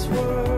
this world.